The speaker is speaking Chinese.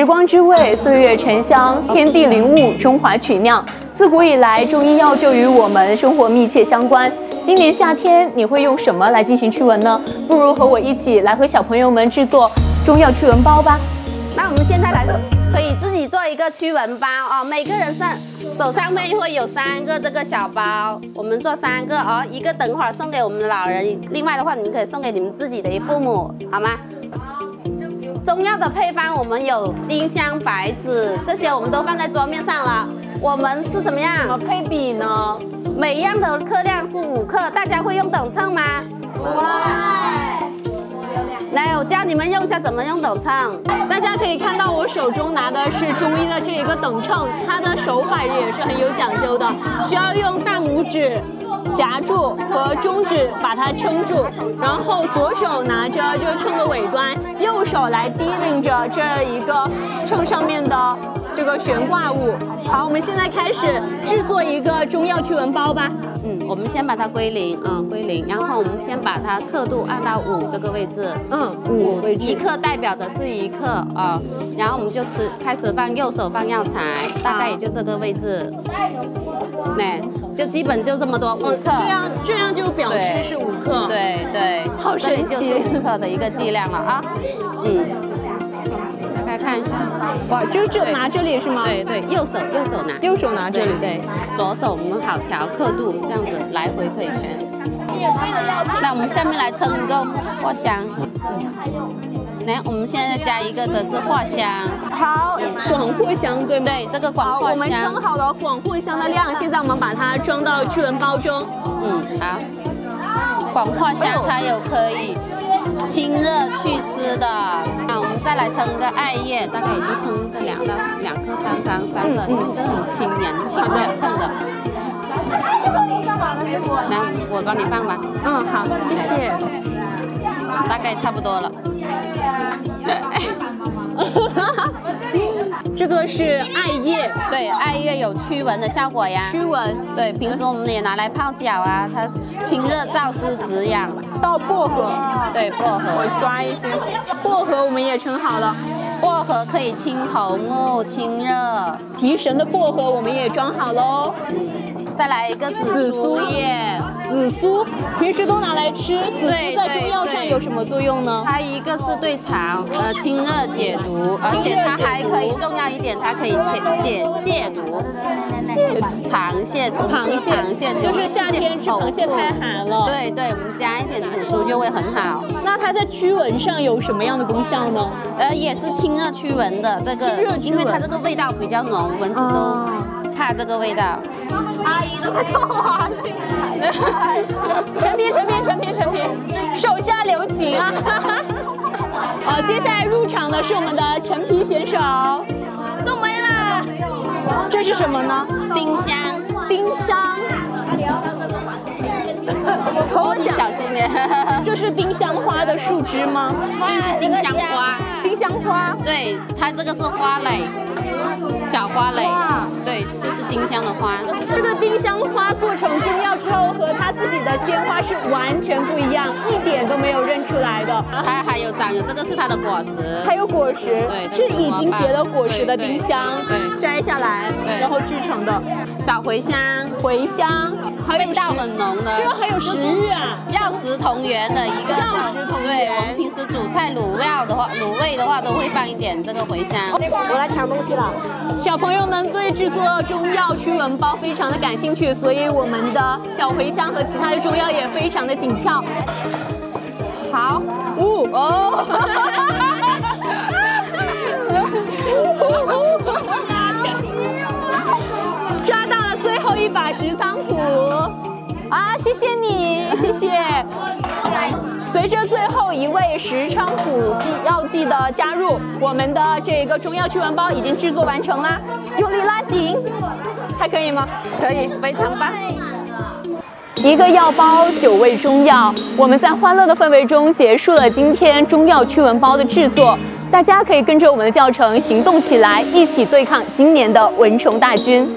时光之味，岁月沉香，天地灵物，中华曲酿。自古以来，中医药就与我们生活密切相关。今年夏天，你会用什么来进行驱蚊呢？不如和我一起来和小朋友们制作中药驱蚊包吧。那我们现在来，可以自己做一个驱蚊包哦。每个人上手上面会有三个这个小包，我们做三个哦，一个等会儿送给我们的老人，另外的话，你们可以送给你们自己的父母，好吗？中药的配方我们有丁香、白芷，这些我们都放在桌面上了。我们是怎么样？怎么配比呢？每一样的克量是五克，大家会用等秤吗？会。来，我教你们用一下怎么用等秤。大家可以看到我手中拿的是中医的这一个等秤，它的手法也是很有讲究的，需要用大拇指。夹住和中指把它撑住，然后左手拿着这个秤的尾端，右手来提拎着这一个秤上面的这个悬挂物。好，我们现在开始制作一个中药驱蚊包吧。嗯，我们先把它归零，嗯，归零，然后我们先把它刻度按到五这个位置，嗯，五一克代表的是一克啊，然后我们就吃开始放右手放药材，大概也就这个位置，那就基本就这么多五克，这样这样就表示是五克，对对，好神奇，就是五克的一个剂量了啊，嗯。来看一下，哇，就这拿这里是吗？对对，右手右手拿，右手拿这里，对，左手我们好调刻度，这样子来回可以旋。那我们下面来称一个藿香，来，我们现在加一个的是藿香，好，广藿香对吗？对，这个广藿香。我们称好了广藿香的量，现在我们把它装到驱蚊包中。嗯，好，广藿香它有可以。清热祛湿的，那我们再来称一个艾叶，大概也就称个两到两颗，刚刚三个，因为这个很轻，年轻的称的。来，我帮你放吧。嗯，好，谢谢。大概差不多了。这个是艾叶，对，艾叶有驱蚊的效果呀。驱蚊，对，平时我们也拿来泡脚啊，它清热燥湿止痒。到薄荷，对，薄荷，我抓一些。薄荷我们也称好了，薄荷可以清头目、清热、提神的薄荷我们也装好喽。再来一个紫苏叶，紫苏平时都拿来吃，紫苏在中药上有什么作用呢？它一个是对肠呃清热解毒，而且它还可以重要一点，它可以解解泻毒。螃蟹，螃蟹，螃蟹，就是夏天吃螃蟹太寒了。对对，我们加一点紫苏就会很好。那它在驱蚊上有什么样的功效呢？呃，也是清热驱蚊的这个，因为它这个味道比较浓，蚊子都怕这个味道。阿姨都快做完了。陈皮，陈皮，陈皮，陈皮，手下留情啊！好，接下来入场的是我们的陈皮选手。都没了。这是什么呢？丁香。丁香。哦，你小心点。这是丁香花的树枝吗？这是丁香花。丁香花。对，它这个是花蕾。小花蕾，对，就是丁香的花。这个丁香花做成中药之后，和它自己的鲜花是完全不一样，一点都没有认出来的。它还有长有，这个是它的果实，还有果实，对，是已经结了果实的丁香，对，摘下来，然后制成的。小茴香，茴香，味道很浓的。这个还有食欲啊，药食同源的一个。药食同源。对，我们平时煮菜卤料的话，卤味的话都会放一点这个茴香。我来抢东西了。小朋友们对制作中药驱蚊包非常的感兴趣，所以我们的小茴香和其他的中药也非常的紧俏。好，哦哦，抓到了最后一把石菖蒲啊！谢谢你，谢谢。随着最后一位石菖蒲剂药剂的加入，我们的这个中药驱蚊包已经制作完成啦！用力拉紧，还可以吗？可以，非常棒。一个药包，九味中药，我们在欢乐的氛围中结束了今天中药驱蚊包的制作。大家可以跟着我们的教程行动起来，一起对抗今年的蚊虫大军。